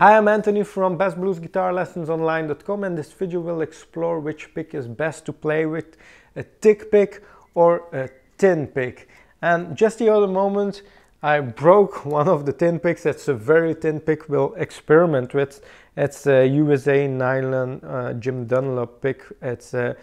Hi, I'm Anthony from bestbluesguitarlessonsonline.com and this video will explore which pick is best to play with, a thick pick or a thin pick. And just the other moment I broke one of the thin picks, it's a very thin pick we'll experiment with. It's a USA nylon uh, Jim Dunlop pick, it's a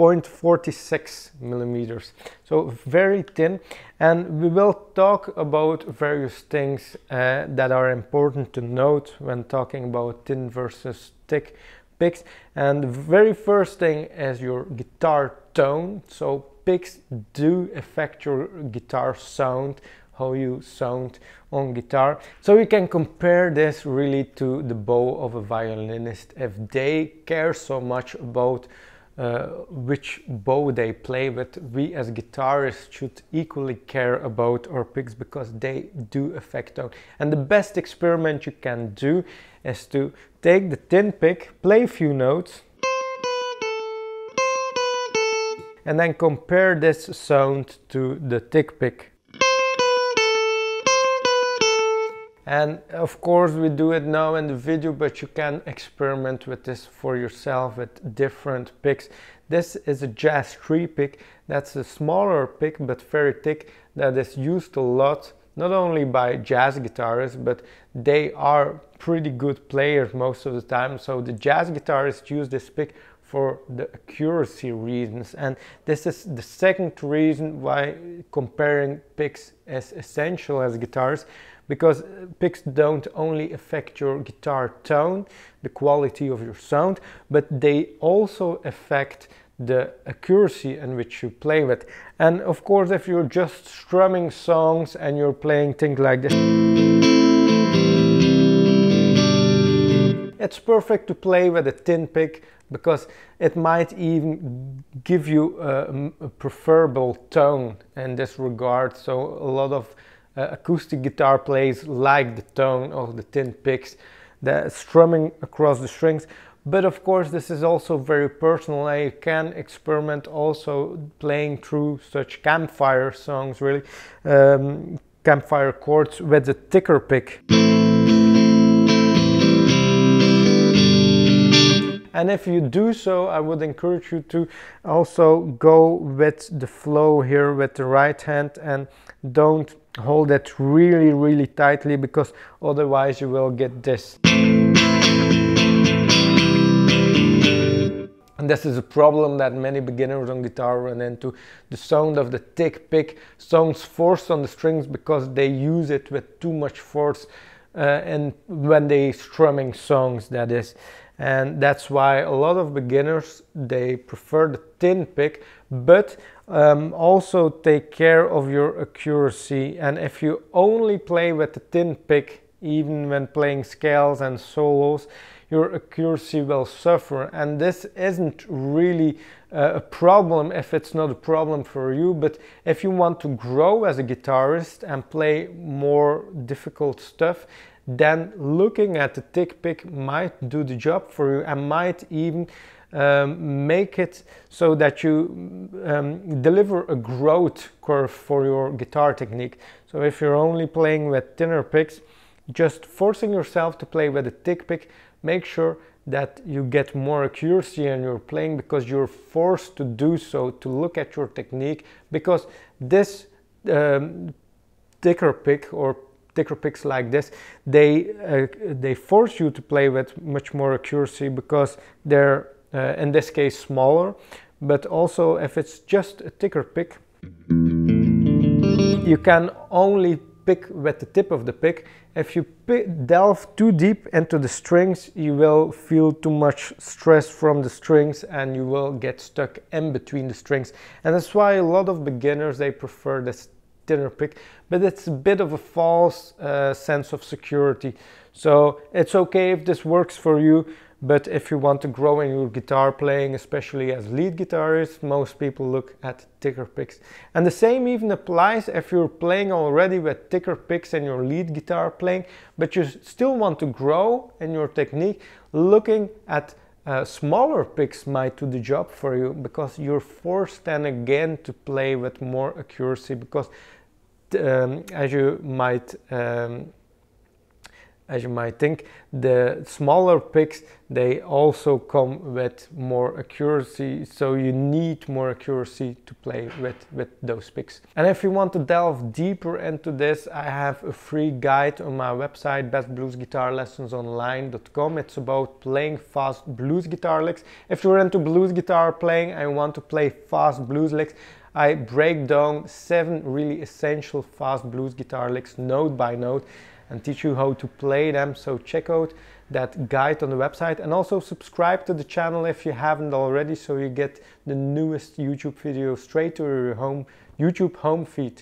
0.46 millimeters. So very thin. And we will talk about various things uh, that are important to note when talking about thin versus thick picks. And the very first thing is your guitar tone. So picks do affect your guitar sound how you sound on guitar. So we can compare this really to the bow of a violinist. If they care so much about uh, which bow they play with, we as guitarists should equally care about our picks because they do affect tone. And the best experiment you can do is to take the tin pick, play a few notes, and then compare this sound to the thick pick. And of course we do it now in the video, but you can experiment with this for yourself with different picks. This is a Jazz 3 pick. That's a smaller pick, but very thick, that is used a lot, not only by jazz guitarists, but they are pretty good players most of the time. So the jazz guitarists use this pick for the accuracy reasons and this is the second reason why comparing picks is essential as guitars because uh, picks don't only affect your guitar tone, the quality of your sound, but they also affect the accuracy in which you play with. And of course, if you're just strumming songs and you're playing things like this, it's perfect to play with a thin pick because it might even give you a, a preferable tone in this regard. So a lot of uh, acoustic guitar players like the tone of the thin picks, the strumming across the strings. But of course, this is also very personal. I can experiment also playing through such campfire songs, really, um, campfire chords with a thicker pick. And if you do so, I would encourage you to also go with the flow here with the right hand and don't hold it really really tightly because otherwise you will get this. And this is a problem that many beginners on guitar run into the sound of the thick pick sounds forced on the strings because they use it with too much force uh, and when they strumming songs that is and that's why a lot of beginners they prefer the thin pick but um, also take care of your accuracy. And if you only play with the thin pick even when playing scales and solos your accuracy will suffer. And this isn't really uh, a problem if it's not a problem for you but if you want to grow as a guitarist and play more difficult stuff then looking at the tick pick might do the job for you and might even um, make it so that you um, deliver a growth curve for your guitar technique. So if you're only playing with thinner picks, just forcing yourself to play with a tick pick, make sure that you get more accuracy in your playing because you're forced to do so to look at your technique because this um, thicker pick or picks like this, they, uh, they force you to play with much more accuracy because they're, uh, in this case, smaller. But also if it's just a thicker pick, you can only pick with the tip of the pick. If you pick, delve too deep into the strings, you will feel too much stress from the strings and you will get stuck in between the strings. And that's why a lot of beginners, they prefer this thinner pick, but it's a bit of a false uh, sense of security. So it's okay if this works for you, but if you want to grow in your guitar playing, especially as lead guitarist, most people look at thicker picks. And the same even applies if you're playing already with thicker picks in your lead guitar playing, but you still want to grow in your technique, looking at uh, smaller picks might do the job for you because you're forced then again to play with more accuracy because um, as you might um, as you might think. The smaller picks, they also come with more accuracy, so you need more accuracy to play with, with those picks. And if you want to delve deeper into this, I have a free guide on my website, bestbluesguitarlessonsonline.com. It's about playing fast blues guitar licks. If you're into blues guitar playing and want to play fast blues licks, I break down seven really essential fast blues guitar licks note by note and teach you how to play them. So check out that guide on the website and also subscribe to the channel if you haven't already so you get the newest YouTube video straight to your home YouTube home feed.